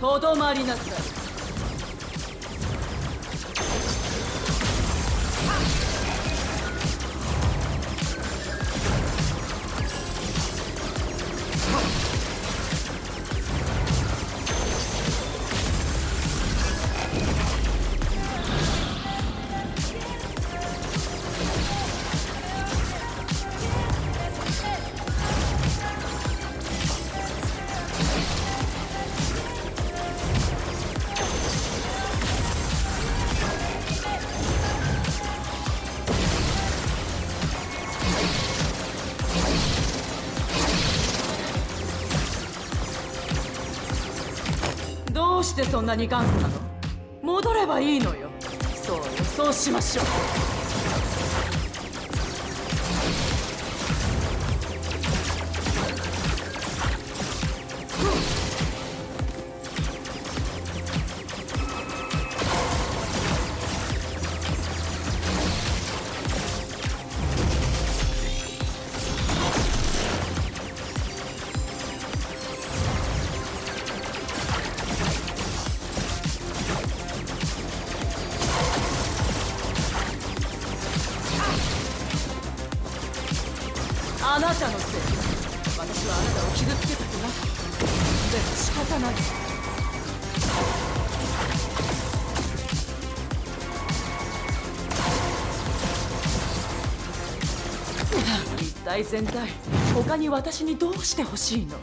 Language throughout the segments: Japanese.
とどまりなさい。してそんなに頑固なの？戻ればいいのよ。そうよ。そうしましょう。ゃない一体全体他に私にどうしてほしいの？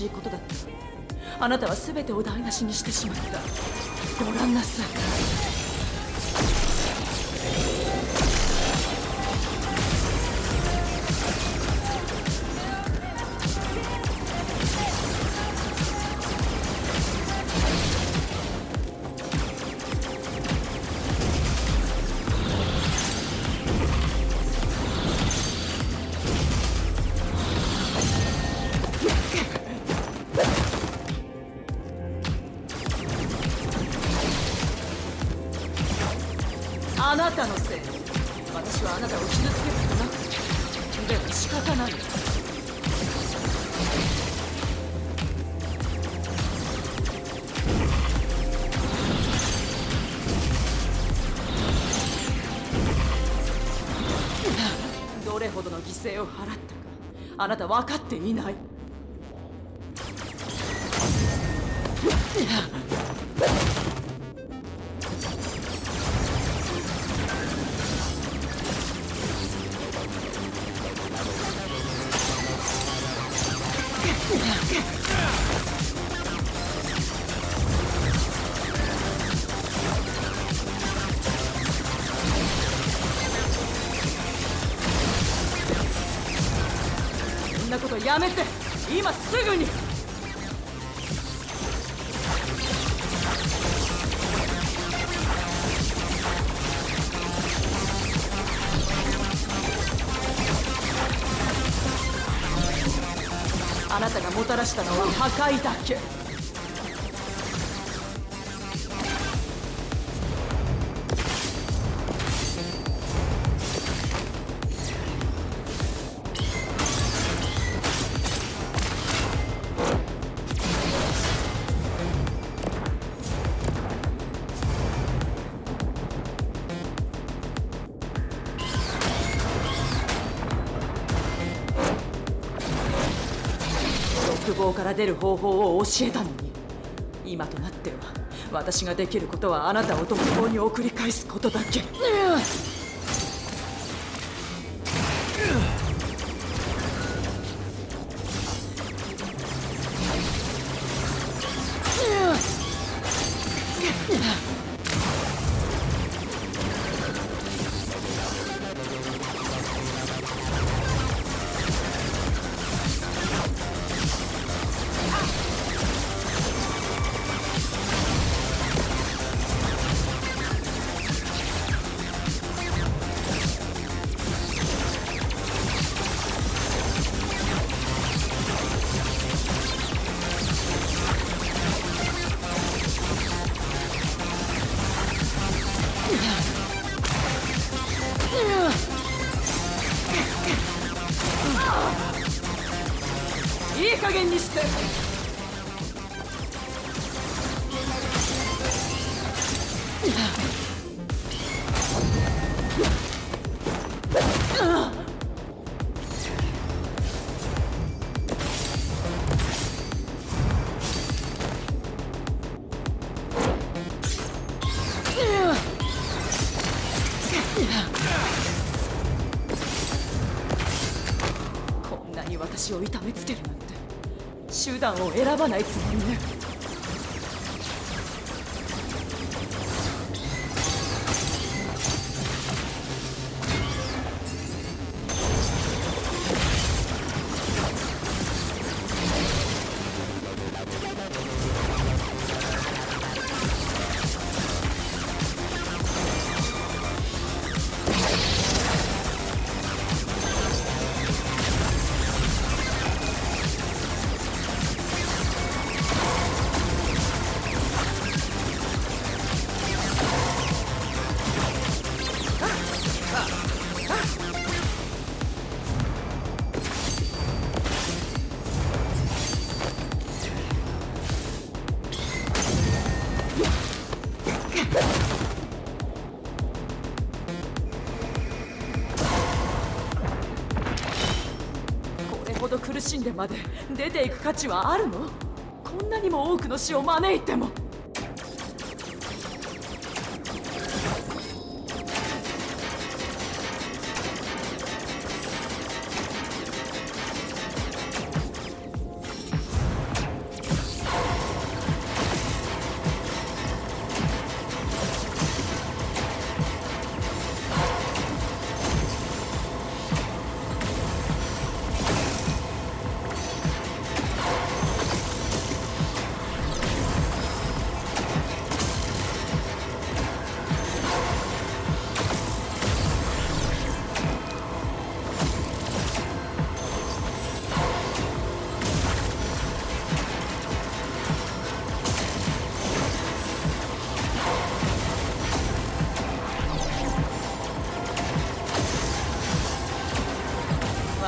しいことだったあなたは全てを台無しにしてしまった。ご覧なさい。なたのせい。私はあなたを傷つけたくなかったでも仕方ない。どれほどの犠牲を払ったかあなた分かっていない。なことやめて。今すぐに。あなたがもたらしたのは破壊だけ。こから出る方法を教えたのに今となっては私ができることはあなたを独房に送り返すことだけ。うん加減にして。こんなに私を痛めつけるなんて。手段を選ばないつもりね。んでまで出ていく価値はあるの？こんなにも多くの死を招いても。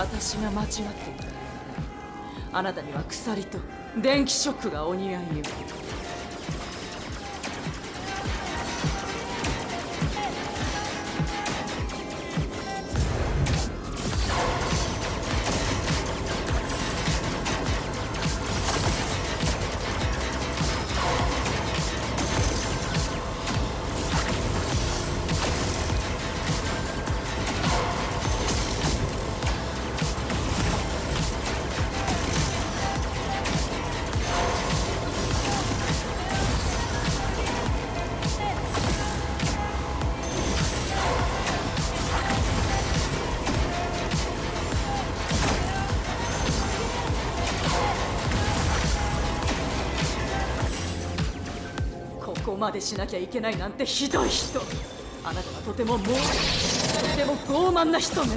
私が間違っていた。あなたには鎖と電気ショックがお似合いよここまでしなきゃいけないなんてひどい人。あなたはとてももうとても傲慢な人ね。